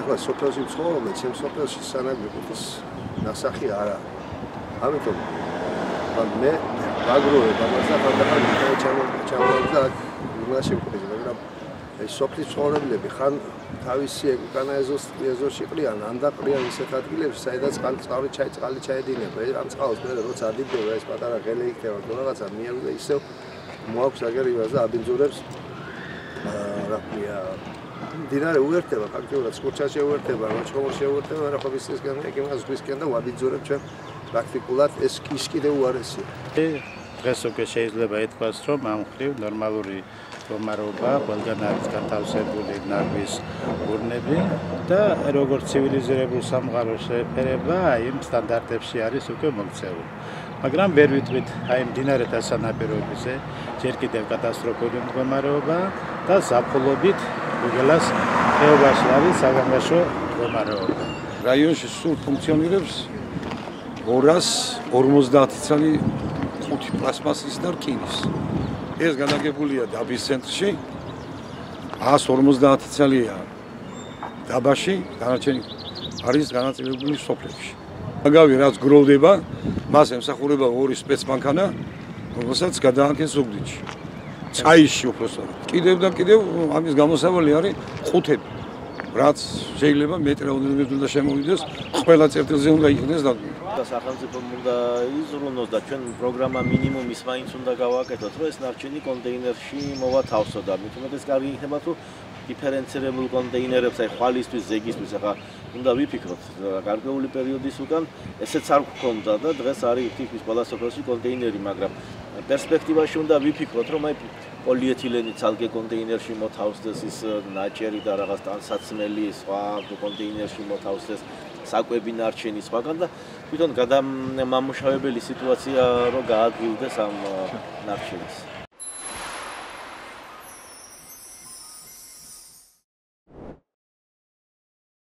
ახლა სოფელში ცხოვრობ, ჩემ სოფელში სანამ მიყუთის ნასახი არა. ამიტომ მე აგროვებ ამას და ხანდახან ჩამოვიდა იმაში მყიდე, მაგრამ ეს სოფლის ცხოვრებლები ხან თავისი უკანა ეზოს ეზოში ყრიან, ან და ყრიან ისეთ ადგილებში, საიდანაც წყალი ჩაი წყალი ჩაედინება. ამ წყალს მე როცა ადიდება ეს პატარა ღელი იქნება, თუ რაღაცა მიევლე ისევ მოაქვს აგერივას და აბინძურებს აა რა ქვია დინარე უერთდება ფაქტიურად სკურჩაში უერთდება როჩხომორ შეუერთდება რა ხო ისისგან ეკიმას გვისკენ და ვაბიძურებ ჩვენ პრაქტიკულად ეს ის კიდე უარესია. დღეს უკვე შეიძლება ითქვას რომ ამ ხრივ ნორმალური რომარობა ყველგან არის გათავსებული ნაგვის ურნები და როგორც ცივილიზირებულ სამყაროს შეფერება იმ სტანდარტებში არის უკვე მოქცეული. მაგრამ ვერ ვიტყვით აი მდინარეთა სანაპიროებზე ჯერ კიდევ კატასტროფული მდგომარეობა და საფოლობით გუგელას ხეობაში არის საგანგაშო მდგომარეობა. რაიონში სულ ფუნქციონირებს 250 წელი ხუთი პლასმასის და რკინის. ეს განაგებულია დაბის ცენტრში 150 წელია დაბაში, დანარჩენი არის განაწილებული სოფლებში. აგავი რაც გროვდება, მას ემსახურება ორი სპეცმანქანა, რომელსაც გადააქეს ზუგდიდში. წაიში უბრალოდ. კიდევ და კიდევ ამის გამოსავალი არის ხუთები. რაც შეიძლება მეტრაოდენობით უნდა შემოვიდეს, ყველა წერტილზე უნდა იქნეს და სახელმწიფო უნდა იზრუნოს და ჩვენ პროგრამა მინიმუმის მაინც უნდა გავაკეთოთ, რომ ეს ნარჩენი კონტეინერში მოვათავსო და მით უმეტეს კარგი იქნება თუ დიფერენცირებულ კონტეინერებს აი ხვალისთვის, ზეგისთვის ახლა უნდა ვიფიქროთ გარკვეული პერიოდის უკან ესეც არ გქონდა და დღეს არის თითქმის ყველა სოფელში კონტეინერი, მაგრამ პერსპექტივაში უნდა ვიფიქროთ, რომ აი პოლიეთილენი ცალკე კონტეინერში მოთავსდეს ის ნაჭერი და რაღაც ტანსაცმელი სხვა კონტეინერში მოთავსდეს საკვები ნარჩენი სხვაგან და თვითონ გადამამუშავებელი სიტუაცია რო გააგვივდეს ამ ნარჩენს.